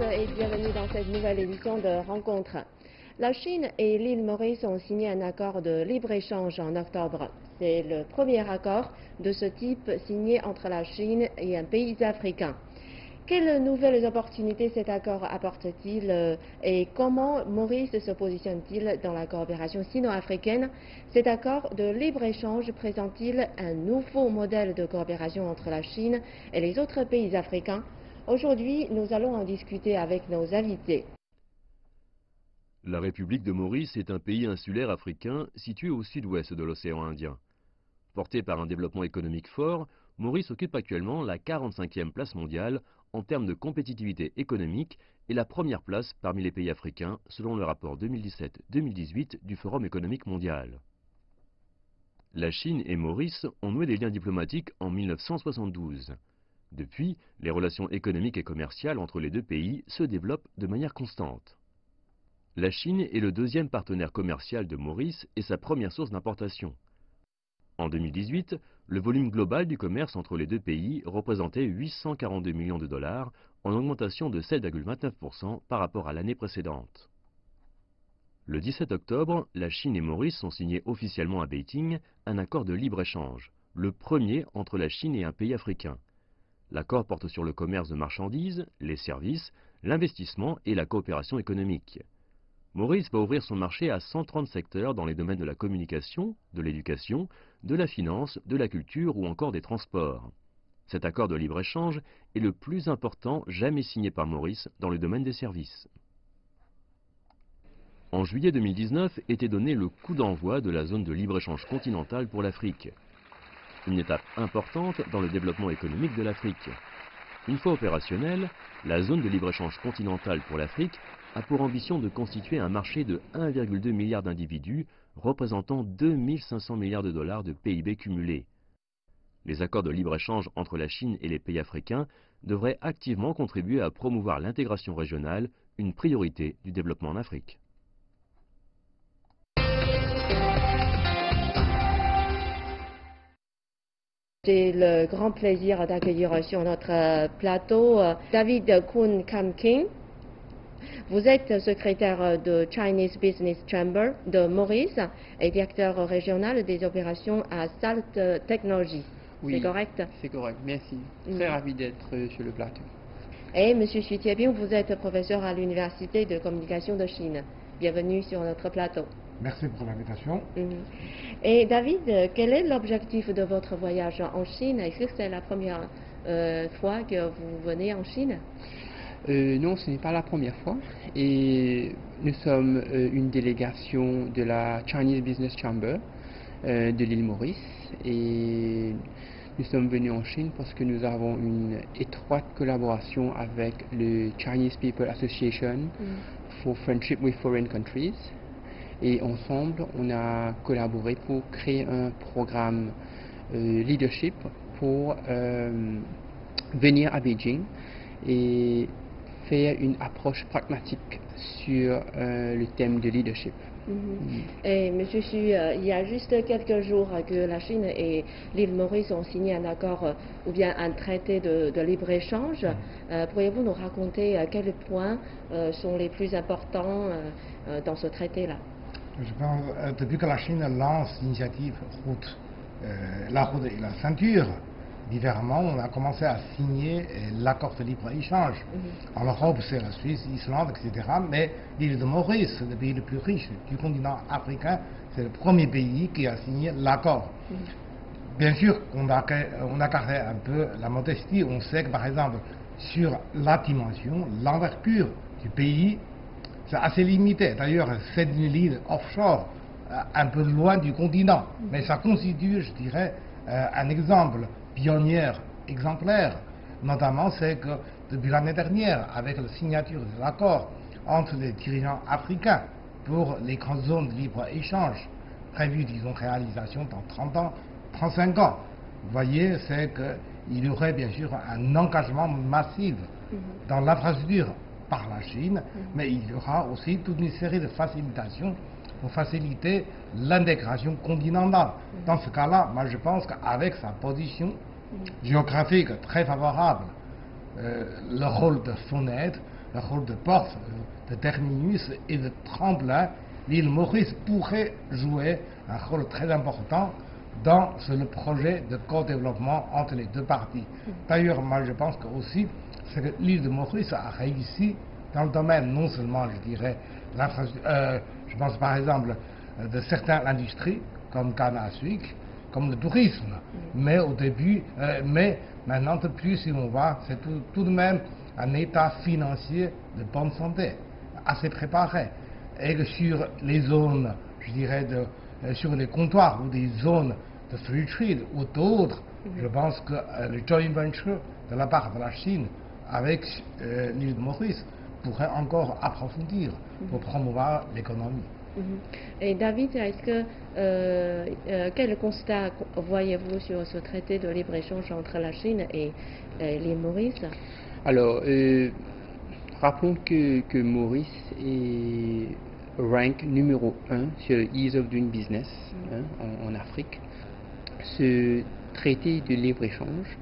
Et bienvenue dans cette nouvelle édition de Rencontre. La Chine et l'île Maurice ont signé un accord de libre-échange en octobre. C'est le premier accord de ce type signé entre la Chine et un pays africain. Quelles nouvelles opportunités cet accord apporte-t-il euh, et comment Maurice se positionne-t-il dans la coopération sino-africaine? Cet accord de libre-échange présente-t-il un nouveau modèle de coopération entre la Chine et les autres pays africains? Aujourd'hui, nous allons en discuter avec nos invités. La République de Maurice est un pays insulaire africain situé au sud-ouest de l'océan Indien. Porté par un développement économique fort, Maurice occupe actuellement la 45e place mondiale en termes de compétitivité économique et la première place parmi les pays africains selon le rapport 2017-2018 du Forum économique mondial. La Chine et Maurice ont noué des liens diplomatiques en 1972. Depuis, les relations économiques et commerciales entre les deux pays se développent de manière constante. La Chine est le deuxième partenaire commercial de Maurice et sa première source d'importation. En 2018, le volume global du commerce entre les deux pays représentait 842 millions de dollars, en augmentation de 7,29% par rapport à l'année précédente. Le 17 octobre, la Chine et Maurice ont signé officiellement à Beijing un accord de libre-échange, le premier entre la Chine et un pays africain. L'accord porte sur le commerce de marchandises, les services, l'investissement et la coopération économique. Maurice va ouvrir son marché à 130 secteurs dans les domaines de la communication, de l'éducation, de la finance, de la culture ou encore des transports. Cet accord de libre-échange est le plus important jamais signé par Maurice dans le domaine des services. En juillet 2019 était donné le coup d'envoi de la zone de libre-échange continentale pour l'Afrique une étape importante dans le développement économique de l'Afrique. Une fois opérationnelle, la zone de libre-échange continentale pour l'Afrique a pour ambition de constituer un marché de 1,2 milliard d'individus, représentant 2500 milliards de dollars de PIB cumulés. Les accords de libre-échange entre la Chine et les pays africains devraient activement contribuer à promouvoir l'intégration régionale, une priorité du développement en Afrique. J'ai le grand plaisir d'accueillir sur notre plateau euh, David Kun Kam King. Vous êtes secrétaire de Chinese Business Chamber de Maurice et directeur régional des opérations à SALT Technologies. Oui, c'est correct? C'est correct, merci. Très ravi d'être sur le plateau. Et M. Xu Tiebing, vous êtes professeur à l'Université de communication de Chine. Bienvenue sur notre plateau. Merci pour l'invitation. Et David, quel est l'objectif de votre voyage en Chine? Est-ce que c'est la première euh, fois que vous venez en Chine? Euh, Non, ce n'est pas la première fois. Et nous sommes euh, une délégation de la Chinese Business Chamber de l'île Maurice. Et nous sommes venus en Chine parce que nous avons une étroite collaboration avec le Chinese People Association mm. for Friendship with Foreign Countries. Et ensemble, on a collaboré pour créer un programme euh, leadership pour euh, venir à Beijing et faire une approche pragmatique sur euh, le thème de leadership. Mm-hmm. Mm. Et M. Xu, il y a juste quelques jours que la Chine et l'île Maurice ont signé un accord ou bien un traité de, libre-échange. Mm. Pourriez-vous nous raconter quels points sont les plus importants dans ce traité-là? Je pense, depuis que la Chine lance l'initiative route, euh, la route et la ceinture, différemment, on a commencé à signer euh, l'accord de libre-échange. Mm-hmm. En Europe, c'est la Suisse, l'Islande, etc. Mais l'île de Maurice, le pays le plus riche du continent africain, c'est le premier pays qui a signé l'accord. Mm-hmm. Bien sûr, on a, on a gardé un peu la modestie. On sait que, par exemple, sur la dimension, l'envergure du pays, c'est assez limité. D'ailleurs, c'est une ligne offshore, euh, un peu loin du continent. Mais ça constitue, je dirais, euh, un exemple pionnier, exemplaire. Notamment, c'est que depuis l'année dernière, avec la signature de l'accord entre les dirigeants africains pour les grandes zones de libre-échange, prévues, disons, réalisation dans 30 ans, 35 ans, vous voyez, c'est qu'il y aurait bien sûr un engagement massif mhm. dans l'infrastructure par la Chine, mais il y aura aussi toute une série de facilitations pour faciliter l'intégration continentale. Dans ce cas-là, moi je pense qu'avec sa position géographique très favorable le rôle de fenêtre, le rôle de porte, de terminus et de tremplin, l'île Maurice pourrait jouer un rôle très important dans le projet de co-développement entre les deux parties. D'ailleurs, moi je pense que aussi, c'est que l'île de Maurice a réussi dans le domaine non seulement, je dirais, euh, je pense par exemple de certaines industries, comme sucre, comme le tourisme, mais au début, euh, mais maintenant de plus, si on voit, c'est tout, tout, de même un état financier de bonne santé, assez préparé, et que sur les zones, je dirais, de, euh, sur les comptoirs ou des zones de free trade ou d'autres, je pense que euh, le joint venture de la part de la Chine avec euh, l'île de Maurice pourrait encore approfondir pour promouvoir l'économie. Et David, est-ce que euh, quel constat voyez-vous sur ce traité de libre-échange entre la Chine et, l'île Maurice Alors, rappelons que, que Maurice est rank numéro 1 sur Ease of Doing Business hein, en, Afrique ce traité de libre-échange.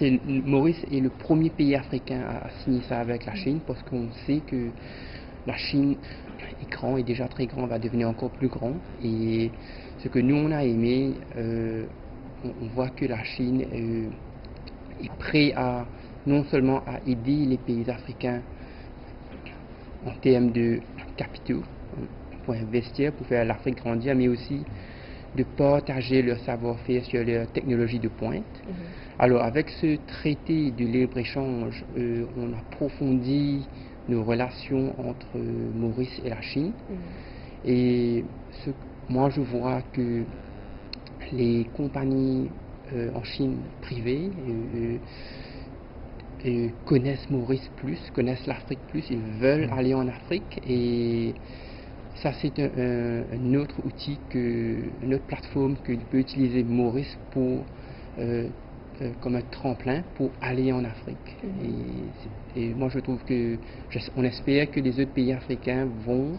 Maurice est le premier pays africain à signer ça avec la Chine parce qu'on sait que la Chine est grand et déjà très grand, va devenir encore plus grand. Et ce que nous on a aimé, euh, on, voit que la Chine euh, est prête à non seulement à aider les pays africains en termes de capitaux pour investir, pour faire l'Afrique grandir, mais aussi de partager leur savoir-faire sur leur technologie de pointe. Mhm. Alors avec ce traité de libre-échange, euh, on approfondit nos relations entre Maurice et la Chine. Mhm. Et ce, moi je vois que les compagnies euh, en Chine privées euh, connaissent Maurice plus, connaissent l'Afrique plus, ils veulent mhm. aller en Afrique et ça, c'est un, autre outil, que, une autre plateforme que peut utiliser Maurice pour, comme un tremplin pour aller en Afrique. Mhm. et, moi, je trouve que, on espère que les autres pays africains vont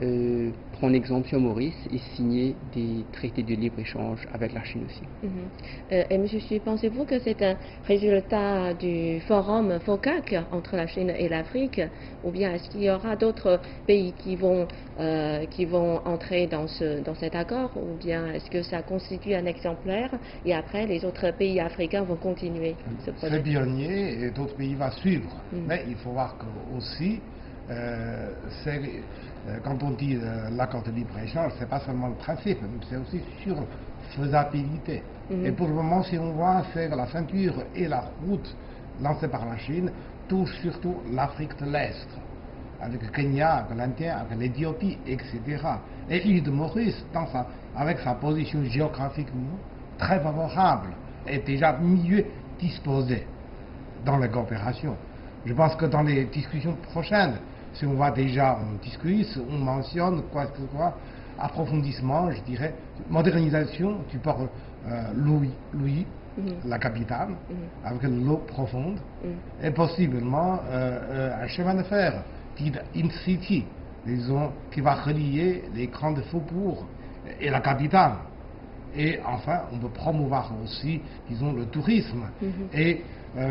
euh, prendre exemple sur Maurice et signer des traités de libre-échange avec la Chine aussi. Mhm. Euh, et M. Xu, pensez-vous que c'est un résultat du forum FOCAC entre la Chine et l'Afrique ou bien est-ce qu'il y aura d'autres pays qui vont, euh, qui vont entrer dans, ce, dans cet accord ou bien est-ce que ça constitue un exemplaire et après les autres pays africains vont continuer ce projet? C'est pionnier et d'autres pays vont suivre. Mhm. Mais il faut voir que aussi, c'est quand on dit euh, l'accord de libre-échange, c'est pas seulement le principe, c'est aussi sur faisabilité. Mhm. Et pour le moment, si on voit, c'est la ceinture et la route lancée par la Chine touchent surtout l'Afrique de l'Est, avec le Kenya, avec l'Indien, avec l'Éthiopie, etc. Et l'île de Maurice, avec sa position géographique très favorable, est déjà mieux disposée dans les coopérations. Je pense que dans les discussions prochaines, si on voit déjà, on discute, on mentionne quoi que ce soit, approfondissement, je dirais, modernisation du port euh, Louis, Louis mhm. la capitale, mhm. avec l'eau profonde, mhm. et possiblement euh, euh, un chemin de fer dit in-city, disons, qui va relier les grands faubourgs et la capitale. Et enfin, on peut promouvoir aussi, disons, le tourisme. Et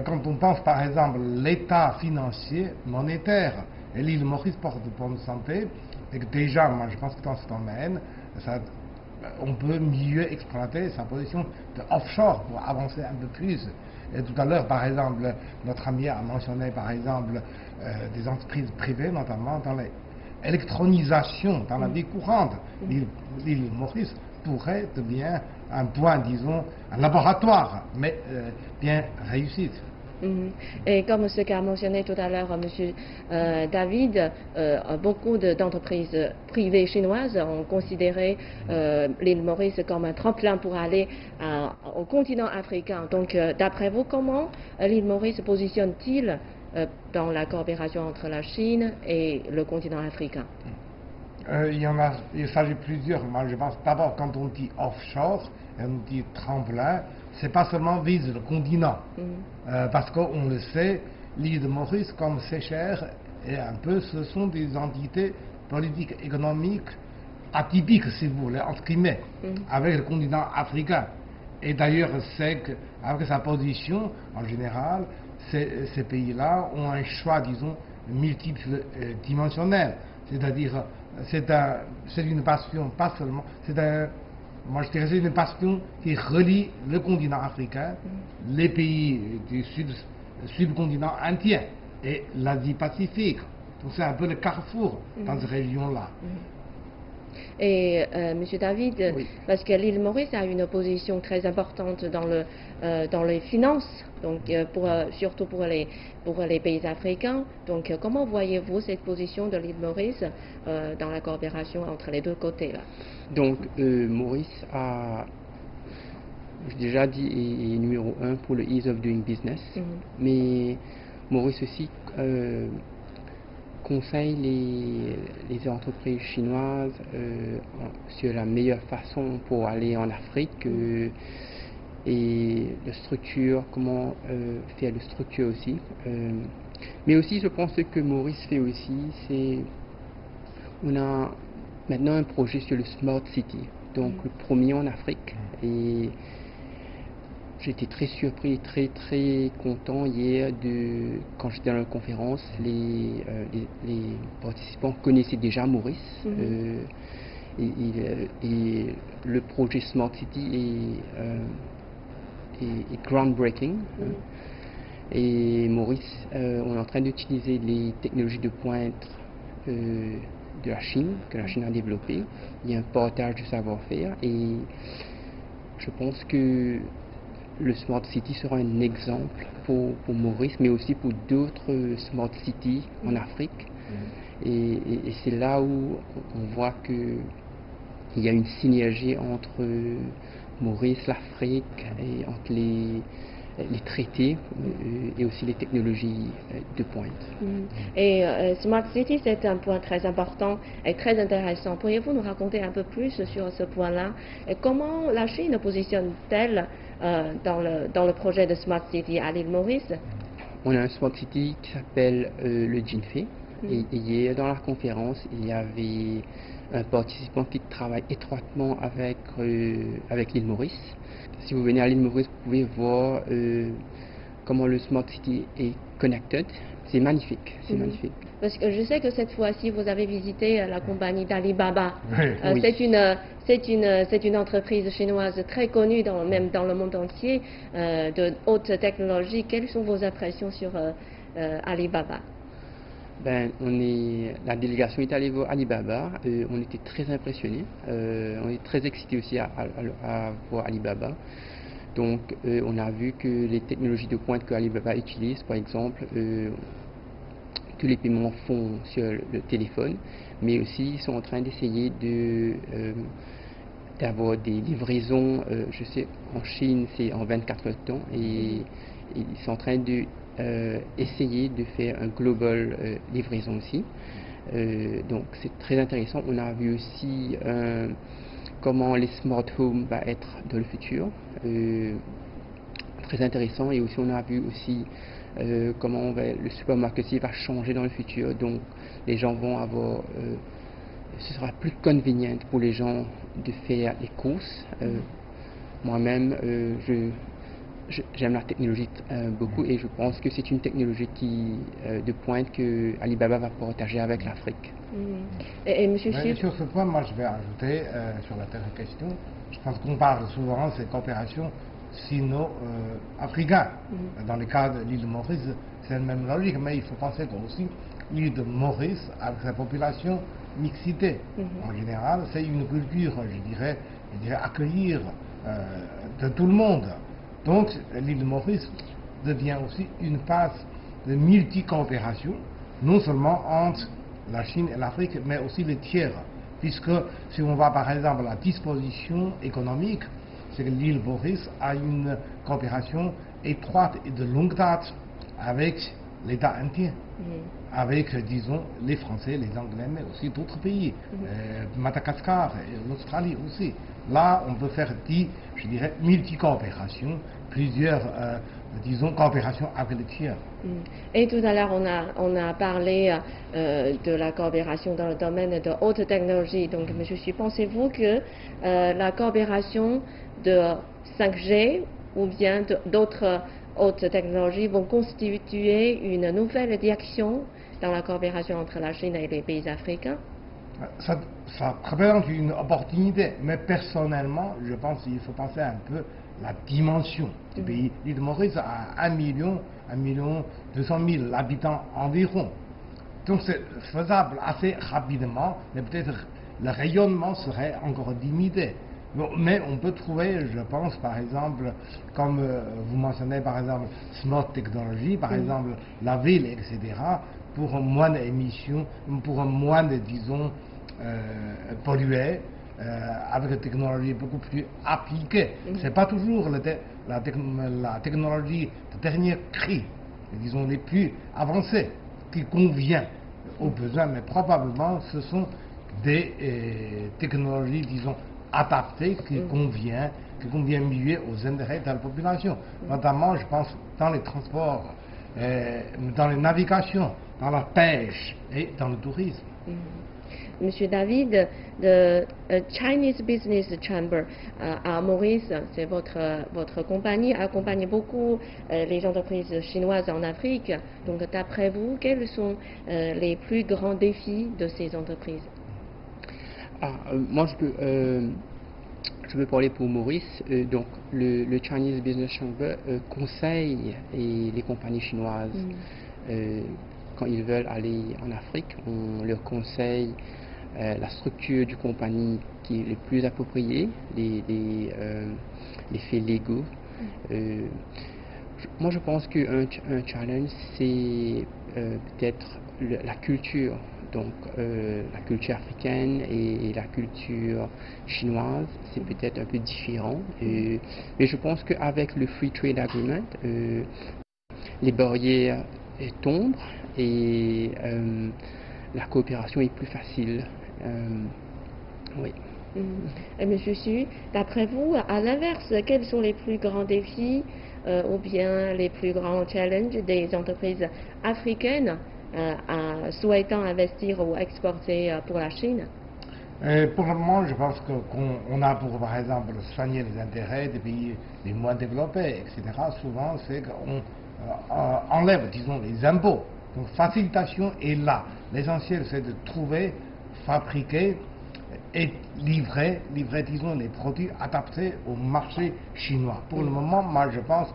quand on pense par exemple l'état financier, monétaire, et l'île Maurice porte de bonne santé, et que déjà, moi je pense que dans ce domaine, ça, on peut mieux exploiter sa position de offshore pour avancer un peu plus. Et tout à l'heure, par exemple, notre ami a mentionné, par exemple, euh, des entreprises privées, notamment dans l'électronisation, dans la vie courante. L'île Maurice pourrait devenir un point, disons, un laboratoire, mais euh, bien réussi. Mhm. Et comme ce qu'a mentionné tout à l'heure M. Euh, David, euh, beaucoup d'entreprises privées chinoises ont considéré euh, l'île Maurice comme un tremplin pour aller au continent africain. Donc, d'après vous, comment l'île Maurice positionne-t-il dans la coopération entre la Chine et le continent africain? Il y en a, il s'agit plusieurs. Moi, je pense d'abord quand on dit offshore, on dit tremplin, c'est pas seulement vise le continent, mm. euh, parce qu'on le sait, l'île de Maurice, comme cher, et un peu, ce sont des entités politiques, économiques atypiques, si vous voulez, entre guillemets, mm. avec le continent africain. Et d'ailleurs, c'est qu'avec sa position, en général, ces, pays-là ont un choix, disons, multiple euh, dimensionnel. C'est-à-dire, c'est un, une passion, pas seulement, c'est un, moi je dirais c'est une passion qui relie le continent africain, les pays du sud, subcontinent indien et l'Asie-Pacifique. Donc c'est un peu le carrefour dans cette région-là. Et euh, Monsieur David, parce que l'île Maurice a une position très importante dans, le, euh, dans les finances, donc euh, pour, surtout pour les, pour les pays africains. Donc comment voyez-vous cette position de l'île Maurice dans la coopération entre les deux côtés là Donc Maurice a déjà dit, est, numéro un pour le ease of doing business, mhm. mais Maurice aussi conseille les, entreprises chinoises euh, sur la meilleure façon pour aller en Afrique euh, et la structure, comment euh, faire la structure aussi. mais aussi, je pense que Maurice fait aussi, c'est on a maintenant un projet sur le Smart City, donc le premier en Afrique. Et J'étais très surpris, très très content hier de quand j'étais dans la conférence, les, euh, les, participants connaissaient déjà Maurice. Mhm. Euh, euh, et, le projet Smart City est, groundbreaking. Hein. Mhm. Et Maurice, on est en train d'utiliser les technologies de pointe de la Chine, que la Chine a développées. Il y a un partage du savoir-faire et je pense que le Smart City sera un exemple pour, Maurice, mais aussi pour d'autres Smart Cities en Afrique. Mm. Et, c'est là où on voit qu'il y a une synergie entre Maurice, l'Afrique et entre les, les traités euh, et aussi les technologies euh, de pointe. Mm. Et euh, Smart City, c'est un point très important et très intéressant. Pourriez-vous nous raconter un peu plus sur ce point-là? Et comment la Chine positionne-t-elle dans, le, dans le projet de Smart City à l'île Maurice On a un Smart City qui s'appelle le Jinfei. Mm. Et, hier, dans la conférence, il y avait un participant qui travaille étroitement avec, avec l'île Maurice si vous venez à l'île Maurice, vous pouvez voir euh, comment le Smart City est connected. C'est magnifique, c'est mhm. magnifique. Parce que je sais que cette fois-ci, vous avez visité euh, la compagnie d'Alibaba. Euh, c'est une, c'est une, c'est une entreprise chinoise très connue, dans, même dans le monde entier, de haute technologie. Quelles sont vos impressions sur Alibaba? Ben, on est, la délégation est allée voir Alibaba. Euh, on était très impressionnés. Euh, on est très excités aussi à, voir Alibaba. Donc, euh, on a vu que les technologies de pointe que Alibaba utilise, par exemple, tous les paiements font sur le téléphone, mais aussi ils sont en train d'essayer de d'avoir des livraisons. je sais, en Chine, c'est en 24 heures de temps, et ils sont en train de euh, essayer de faire un global euh, livraison aussi. Euh, donc c'est très intéressant. On a vu aussi comment les smart homes va être dans le futur. très intéressant. Et aussi on a vu aussi comment le supermarché va changer dans le futur. Donc les gens vont avoir ce sera plus convenient pour les gens de faire les courses. Moi-même, j'aime la technologie euh, beaucoup et je pense que c'est une technologie qui, euh, de pointe que Alibaba va partager avec l'Afrique. Mm. Et, Monsieur Sur ce point, moi je vais ajouter euh, sur la dernière question. Je pense qu'on parle souvent de ces coopérations sino-africaines. Mm. Dans le cas de l'île de Maurice, c'est la même logique, mais il faut penser aussi l'île de Maurice, avec sa population mixité, mm-hmm. en général, c'est une culture, je dirais, je dirais accueillir de tout le monde. Donc l'île de Maurice devient aussi une phase de multi-coopération, non seulement entre la Chine et l'Afrique, mais aussi les tiers. Puisque si on voit par exemple la disposition économique, c'est que l'île Maurice a une coopération étroite et de longue date avec l'État indien, avec, disons, les Français, les Anglais, mais aussi d'autres pays, euh, Madagascar l'Australie aussi. Là, on peut faire, dit, je dirais, multi-coopération, plusieurs, euh, disons, coopérations avec les tiers. Mm. Et tout à l'heure, on a, on a parlé euh, de la coopération dans le domaine de haute technologie. Donc, M. Xu, pensez-vous que euh, la coopération de 5G ou bien d'autres haute technologie vont constituer une nouvelle direction dans la coopération entre la Chine et les pays africains? Ça, ça représente une opportunité, mais personnellement, je pense qu'il faut penser un peu la dimension du pays. L'île de Maurice a 1 million, 1 million 200 000 habitants environ. Donc c'est faisable assez rapidement, mais peut-être le rayonnement serait encore limité. Mais on peut trouver, je pense, par exemple, comme euh, vous mentionnez, par exemple, Smart Technology, par exemple, la ville, etc., pour moins d'émissions, pour moins de, disons, euh, polluer, euh, avec des technologies beaucoup plus appliquées. Ce n'est pas toujours la, la, technologie de dernier cri, disons, les plus avancées, qui convient aux besoins, mais probablement ce sont des technologies, disons, adapté qui mm. convient, qui convient mieux aux intérêts de la population. Mm. Notamment, je pense, dans les transports, euh, dans les navigations, dans la pêche et dans le tourisme. Monsieur David, de euh, Chinese Business Chamber euh, à Maurice, c'est votre, votre compagnie, accompagne beaucoup les entreprises chinoises en Afrique. Donc, d'après vous, quels sont les plus grands défis de ces entreprises? Ah, euh, moi, je peux, euh, je peux parler pour Maurice. Euh, donc, le, Chinese Business Chamber conseille les compagnies chinoises mm. Quand ils veulent aller en Afrique. On leur conseille la structure du compagnie qui est le plus appropriée, les, les, faits légaux. Mm. moi, je pense qu'un un challenge, c'est peut-être la culture donc euh, la culture africaine et, la culture chinoise, c'est peut-être un peu différent. mais je pense qu'avec le Free Trade Agreement, euh, les barrières tombent et euh, la coopération est plus facile. oui. Et Monsieur Su, d'après vous, à l'inverse, quels sont les plus grands défis ou bien les plus grands challenges des entreprises africaines euh, souhaitant investir ou exporter euh, pour la Chine? Pour le moment, je pense qu'on a pour, par exemple, soigner les intérêts des pays les moins développés, etc. Souvent, c'est qu'on euh, enlève, disons, les impôts. Donc, facilitation est là. L'essentiel, c'est de trouver, fabriquer et livrer, livrer, disons, les produits adaptés au marché chinois. Pour le moment, moi, je pense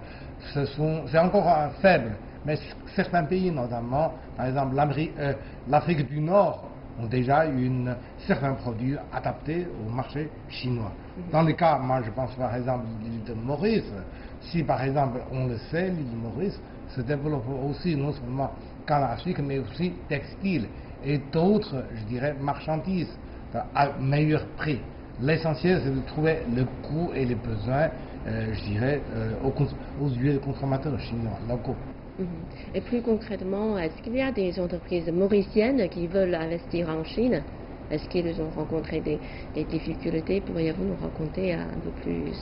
c'est encore faible. Mais certains pays, notamment, par exemple euh, l'Afrique du Nord, ont déjà une, certains produits adaptés au marché chinois. Dans le cas, moi je pense par exemple l'île de Maurice, si par exemple on le sait, l'île de Maurice se développe aussi non seulement qu'en Afrique, mais aussi textile et d'autres, je dirais, marchandises à meilleur prix. L'essentiel, c'est de trouver le coût et les besoins, euh, je dirais, euh, aux, aux yeux des consommateurs chinois locaux. Mhm. Et plus concrètement, est-ce qu'il y a des entreprises mauriciennes qui veulent investir en Chine? Est-ce qu'ils ont rencontré des, difficultés? Pourriez-vous nous raconter un peu plus?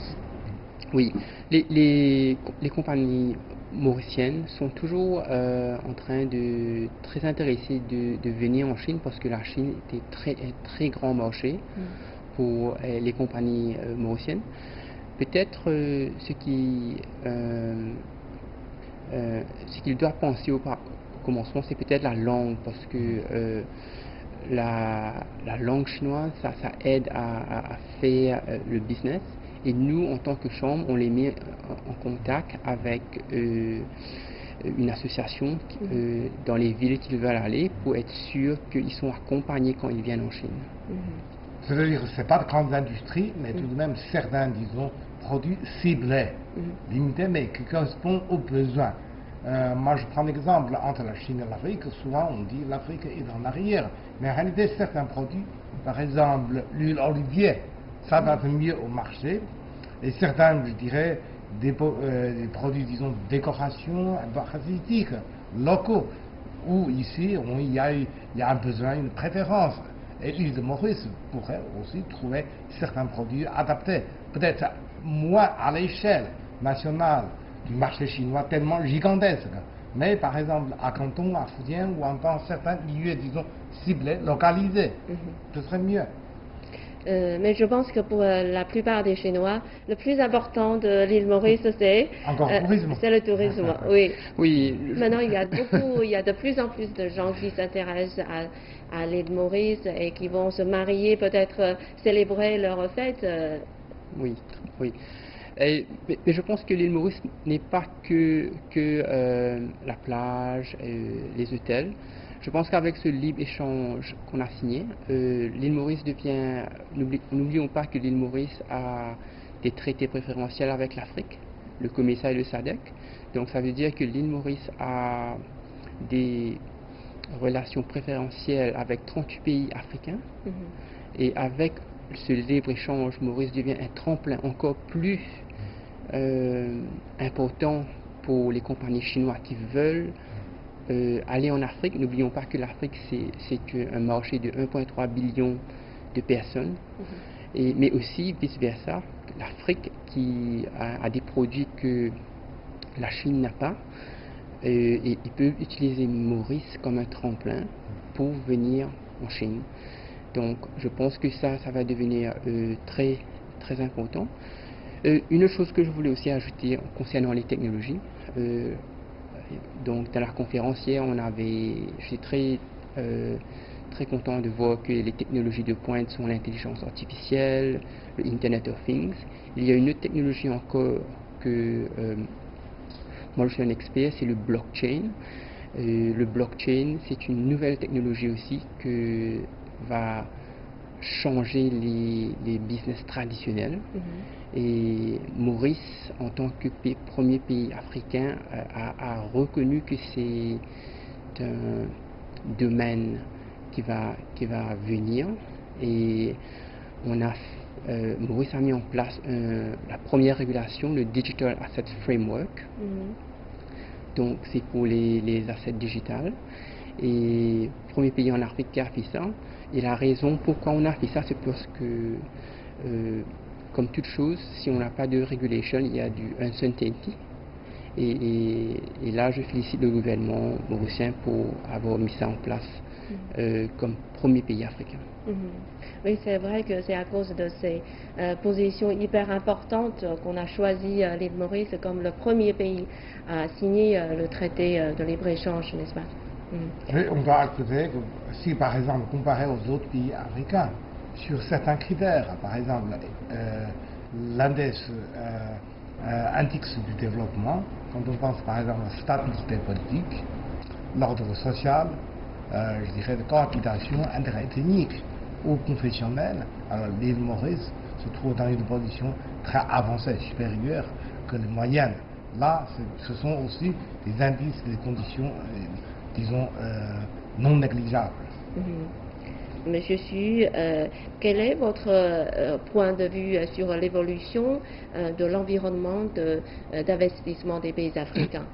Oui, les, compagnies mauriciennes sont toujours euh, en train de très intéressées de, venir en Chine parce que la Chine est un très, très grand marché mhm. pour euh, les compagnies euh, mauriciennes. Peut-être ce qui ce qu'il doit penser au, commencement, c'est peut-être la langue, parce que euh, la, langue chinoise, ça, aide à, faire le business. Et nous, en tant que chambre, on les met en contact avec une association dans les villes qu'ils veulent aller pour être sûr qu'ils sont accompagnés quand ils viennent en Chine. cest C'est-à-dire que ce n'est pas de grandes industries, mais tout de même certains, disons, produits ciblés, mm. limités, mais qui correspondent aux besoins. Euh, moi, je prends l'exemple entre la Chine et l'Afrique. Souvent, on dit l'Afrique est en arrière. Mais en réalité, certains produits, par exemple l'huile olivier, ça va mieux au marché. Et certains, je dirais, des, euh, produits, disons, de décoration, locaux, où ici, il, y a, il y a un besoin, une préférence. Et l'île de Maurice pourrait aussi trouver certains produits adaptés. Peut-être moins à l'échelle nationale du marché chinois tellement gigantesque. Mais par exemple, à Canton, à Fujian ou en dans certains lieux, disons, ciblés, localisés, mhm. ce serait mieux. Euh, mais je pense que pour euh, la plupart des Chinois, le plus important de l'île Maurice, c'est Encore le tourisme. c'est le tourisme. oui. Oui, Maintenant, il y a beaucoup, il y a de plus en plus de gens qui s'intéressent à, à l'île Maurice et qui vont se marier, peut-être euh, célébrer leur fête. euh, Oui, oui. Et- mais, mais je pense que l'île Maurice n'est pas que, que euh, la plage, et les hôtels. Je pense qu'avec ce libre-échange qu'on a signé, euh, l'île Maurice devient... n'oubli- N'oublions pas que l'île Maurice a des traités préférentiels avec l'Afrique, le COMESA et le SADC. Donc ça veut dire que l'île Maurice a des relations préférentielles avec 38 pays africains. mhm. Et avec ce libre-échange, Maurice devient un tremplin encore plus euh, important pour les compagnies chinoises qui veulent euh, aller en Afrique. N'oublions pas que l'Afrique, c'est- un marché de 1,3 billion de personnes. Et, mais aussi, vice-versa, l'Afrique qui a, a des produits que la Chine n'a pas, euh, et ils peuvent utiliser Maurice comme un tremplin pour venir en Chine. Donc, je pense que ça, ça va devenir euh, très, très important. Une autre chose que je voulais aussi ajouter concernant les technologies, donc dans la conférence hier, on avait, je suis très, euh, très content de voir que les technologies de pointe sont l'intelligence artificielle, le Internet of Things. Il y a une autre technologie encore que euh, moi je suis un expert, c'est le blockchain. Euh, le blockchain, c'est une nouvelle technologie aussi que va changer les, les business traditionnels. Mhm. Et Maurice, en tant que pays- premier pays africain, euh, a, a reconnu que c'est un domaine qui va, qui va venir. Et on a, euh, Maurice a mis en place un- la première régulation, le Digital Asset Framework. Mhm. Donc c'est pour les, les assets digitales. Et premier pays en Afrique qui a fait ça. Et la raison pourquoi on a fait ça, c'est parce que, euh, comme toute chose, si on n'a pas de regulation, il y a du uncertainty. Et, et- et là, je félicite le gouvernement mauricien pour avoir mis ça en place euh, comme premier pays africain. Mhm. Oui, c'est vrai que c'est à cause de ces euh, positions hyper importantes euh, qu'on a choisi l'île Maurice comme le premier pays à signer le traité de libre-échange, n'est-ce pas? Oui, on doit que si par exemple comparé aux autres pays africains, sur certains critères, par exemple euh, l'index euh, euh, du développement, quand on pense par exemple à la stabilité politique, l'ordre social, euh, je dirais de cohabitation interethnique ou confessionnelle, alors l'île Maurice se trouve dans une position très avancée, supérieure que les moyennes. Là, ce- sont aussi des indices, des conditions, disons, euh, non négligeables. Mhm. Monsieur Su, euh, quel est votre euh, point de vue sur l'évolution de l'environnement de, d'investissement des pays africains?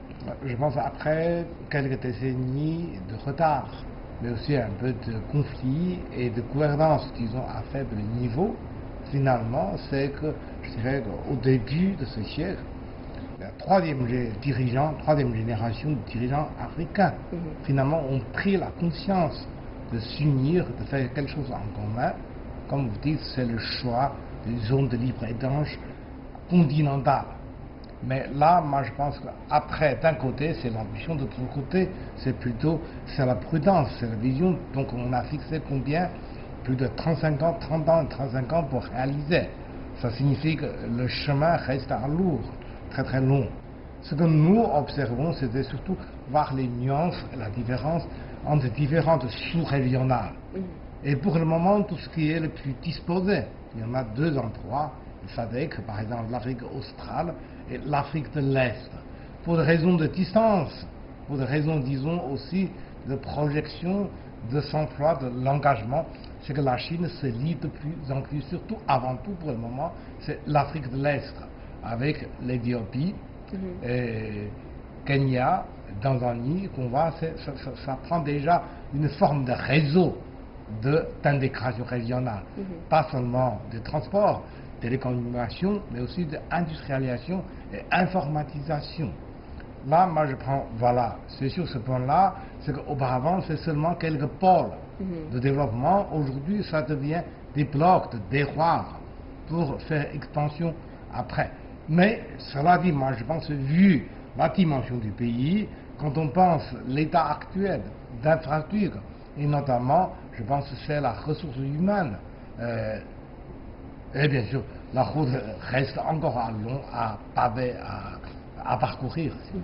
Je pense après quelques décennies de retard, mais aussi un peu de conflit et de gouvernance, disons, à faible niveau, finalement, c'est que, je dirais, au début de ce siècle, troisième gé- dirigeant, troisième génération de dirigeants africains, Mhm. finalement, ont pris la conscience de s'unir, de faire quelque chose en commun. Comme vous dites, c'est le choix des zones de libre-échange continentales. Mais là, moi, je pense qu'après, d'un côté, c'est l'ambition, de l'autre côté, c'est plutôt c'est la prudence, c'est la vision. Donc, on a fixé combien? Plus de 35 ans, 30 ans, 35 ans pour réaliser. Ça signifie que le chemin reste à lourd, très très long. Ce que nous observons, c'était surtout voir les nuances la différence entre différentes sous-régionales. Et pour le moment, tout ce qui est le plus disposé, il y en a deux endroits, le SADC, par exemple l'Afrique australe et l'Afrique de l'Est. Pour des raisons de distance, pour des raisons, disons, aussi de projection, de sang-froid, de l'engagement, c'est que la Chine se lie de plus en plus, surtout avant tout pour le moment, c'est l'Afrique de l'Est, avec l'Éthiopie, Mhm. et Kenya, Tanzanie, qu'on c'est- ça, ça- ça prend déjà une forme de réseau de- d'intégration régionale. Mhm. Pas seulement de transport, télécommunications, mais aussi d'industrialisation et informatisation. Là, moi, je prends, voilà, c'est sur ce point-là, c'est qu'auparavant, c'est seulement quelques pôles Mhm. de développement. Aujourd'hui, ça devient des blocs, des terroirs pour faire expansion après. Mais cela dit, moi je pense, vu la dimension du pays, quand on pense l'état actuel d'infrastructure, et notamment, je pense c'est la ressource humaine, euh, et bien sûr, la route reste encore à long, à paver, à, parcourir, vous.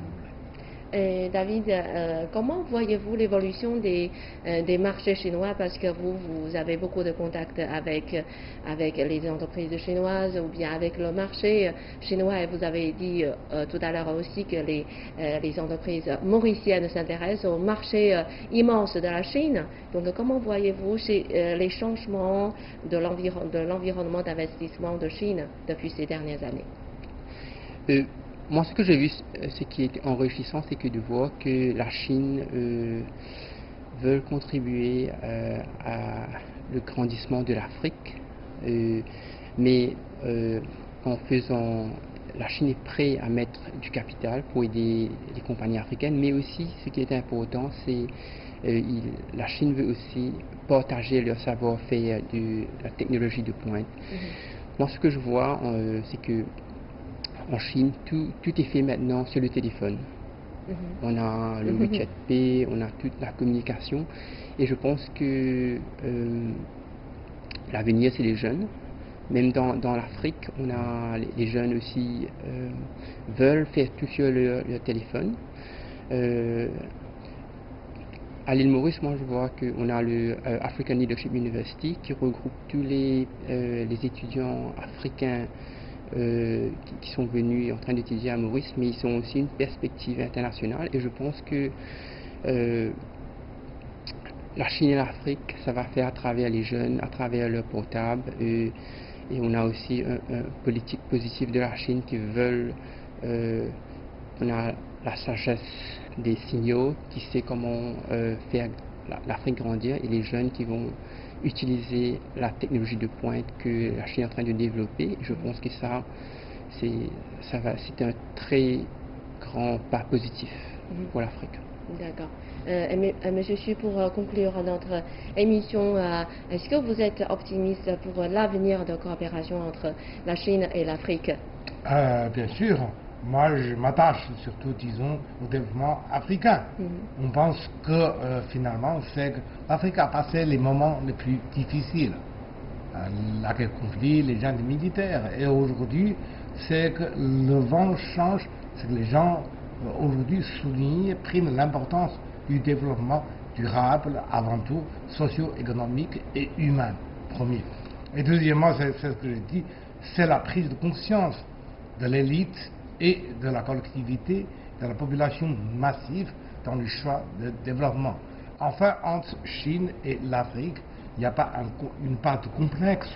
Et David, euh, comment voyez-vous l'évolution des, euh, des, marchés chinois? Parce que vous, vous avez beaucoup de contacts avec, les entreprises chinoises ou bien avec le marché chinois. Et vous avez dit euh, tout à l'heure aussi que les, les entreprises mauriciennes s'intéressent au marché immense de la Chine. Donc, comment voyez-vous les changements de l'environnement d'investissement de Chine depuis ces dernières années? Moi, ce que j'ai vu, euh, ce qui est enrichissant, c'est que de voir que la Chine euh, veut contribuer euh, à le grandissement de l'Afrique, mais en faisant, la Chine est prête à mettre du capital pour aider les compagnies africaines, mais aussi, ce qui est important, c'est la Chine veut aussi partager leur savoir-faire de la technologie de pointe. Mm-hmm. Moi, ce que je vois, c'est que en Chine, tout, est fait maintenant sur le téléphone. Mhm. On a le mhm. WeChat Pay, on a toute la communication. Et je pense que euh, l'avenir, c'est les jeunes. Même dans, l'Afrique, on a les, jeunes aussi euh, veulent faire tout sur leur, téléphone. Euh, à l'île Maurice, moi je vois qu'on a le African Leadership University qui regroupe tous les, les étudiants africains euh, qui, sont venus en train d'étudier à Maurice, mais ils ont aussi une perspective internationale. Et je pense que euh, la Chine et l'Afrique, ça va faire à travers les jeunes, à travers leur portable. Et, on a aussi une politique positive de la Chine qui veulent. Euh, on a la sagesse des signaux qui sait comment faire l'Afrique grandir et les jeunes qui vont utiliser la technologie de pointe que la Chine est en train de développer. Je pense que ça, c'est, ça va, c'est un très grand pas positif mhm. pour l'Afrique. D'accord. Euh, euh Monsieur Xu, pour euh, conclure notre émission, euh, est-ce que vous êtes optimiste pour l'avenir de coopération entre la Chine et l'Afrique? Bien sûr. Moi, je m'attache surtout, disons, au développement africain. Mhm. On pense que euh, finalement, c'est que l'Afrique a passé les moments les plus difficiles. Euh, la guerre conflit, les gens militaires. Et aujourd'hui, c'est que le vent change, c'est que les gens euh, aujourd'hui soulignent, prennent l'importance du développement durable, avant tout socio-économique et humain, premier. Et deuxièmement, c'est ce que je dis, c'est la prise de conscience de l'élite et de la collectivité, de la population massive dans le choix de développement. Enfin, entre Chine et l'Afrique, il n'y a pas une part complexe.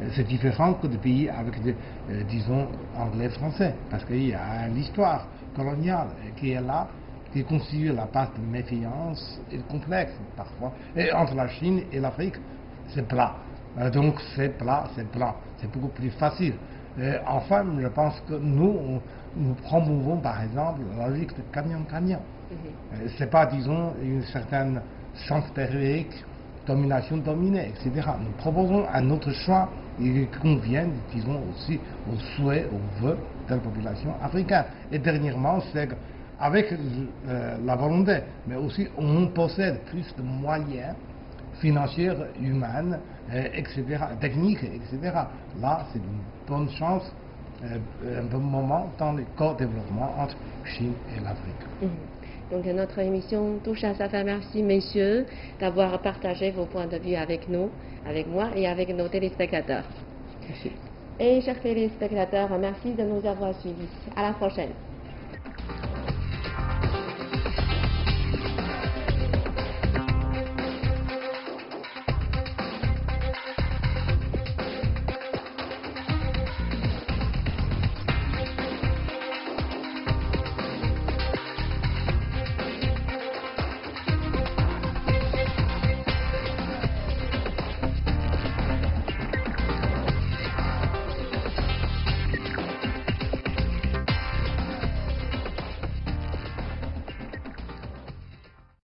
Euh, c'est différent que des pays avec, des, euh, disons, anglais-français, parce qu'il y a l'histoire coloniale qui est là, qui constitue la part de méfiance et complexe parfois. Et entre la Chine et l'Afrique, c'est plat. Euh, donc c'est plat, c'est plat. C'est beaucoup plus facile. Euh, enfin, je pense que nous, nous promouvons par exemple la logique de camion-camion. Mhm. Euh, Ce n'est pas, disons, une certaine sens théorique, domination dominée, etc. Nous proposons un autre choix qui convient, disons, aussi aux souhaits, aux vœux de la population africaine. Et dernièrement, c'est qu'avec euh, la volonté, mais aussi on possède plus de moyens financière, humaine, euh, etc., technique, etc. Là, c'est une bonne chance, euh, un bon moment dans le co-développement entre Chine et l'Afrique. Mhm. Donc notre émission touche à sa fin. Merci messieurs d'avoir partagé vos points de vue avec nous, avec moi et avec nos téléspectateurs. Merci. Et chers téléspectateurs, merci de nous avoir suivis. À la prochaine.